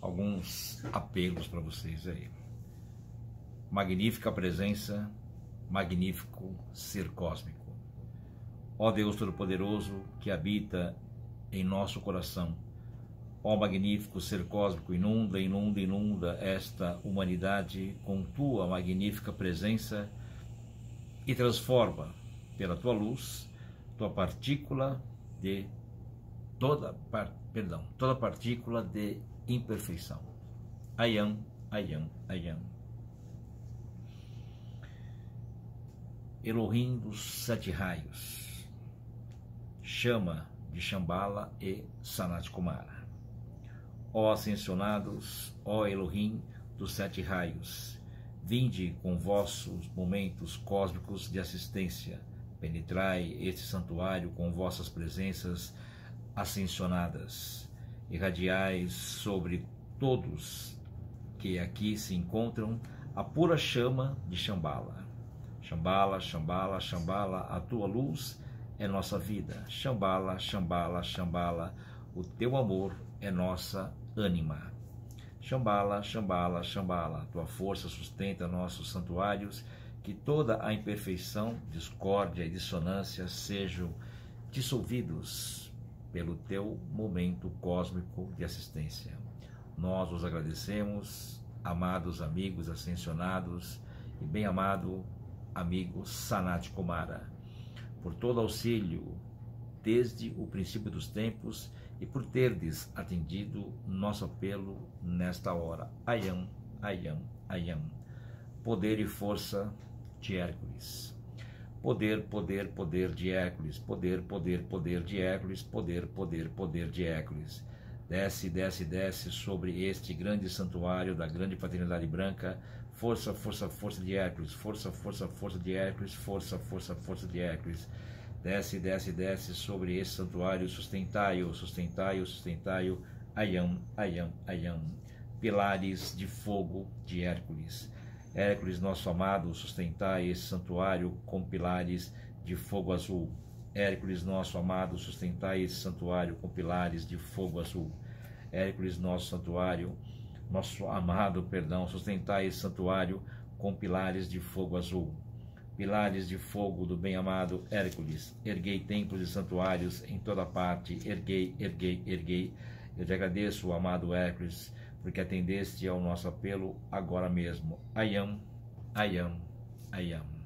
alguns apelos para vocês aí. Magnífica presença, magnífico ser cósmico. Ó Deus Todo-Poderoso que habita em nosso coração, ó magnífico ser cósmico, inunda, inunda, inunda esta humanidade com tua magnífica presença e transforma pela tua luz, tua partícula de toda, perdão, toda partícula de imperfeição. Ayam, ayam, ayam. Elohim dos sete raios, chama de Shambhala e Sanat Kumara. Ó ascensionados, ó Elohim dos sete raios, vinde com vossos momentos cósmicos de assistência, penetrai este santuário com vossas presenças ascensionadas, irradiais sobre todos que aqui se encontram a pura chama de Shambhala. Shambhala, Shambhala, Shambhala, a tua luz é nossa vida. Shambhala, Shambhala, Shambhala, o teu amor é nossa ânima. Shambhala, Shambhala, Shambhala, tua força sustenta nossos santuários, que toda a imperfeição, discórdia e dissonância sejam dissolvidos pelo teu momento cósmico de assistência. Nós os agradecemos, amados amigos ascensionados e bem-amado amigo Sanat Kumara, por todo auxílio desde o princípio dos tempos e por terdes atendido nosso apelo nesta hora. Ayam, ayam, ayam. Poder e força de Hércules. Poder, poder, poder de Hércules, poder, poder, poder de Hércules, poder, poder, poder de Hércules. Desce, desce, desce sobre este grande santuário da grande paternidade branca. Força, força, força de Hércules, força, força, força de Hércules, força, força, força de Hércules. Desce, desce, desce sobre este santuário, sustentai-o, sustentai-o, sustentai-o. Ayam, ayam, ayam. Pilares de fogo de Hércules Hércules, nosso amado, sustentai esse santuário com pilares de fogo azul. Hércules, nosso amado, sustentai esse santuário com pilares de fogo azul. Hércules, nosso santuário, nosso amado, perdão, sustentai esse santuário com pilares de fogo azul. Pilares de fogo do bem-amado Hércules, erguei templos e santuários em toda parte, erguei, erguei, erguei. Eu te agradeço, amado Hércules, porque atendeste ao nosso apelo agora mesmo. Ayam, ayam, ayam.